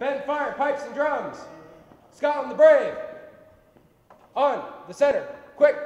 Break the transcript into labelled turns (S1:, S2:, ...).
S1: Ben, fire, pipes and drums. Scotland the Brave. On the center. Quick!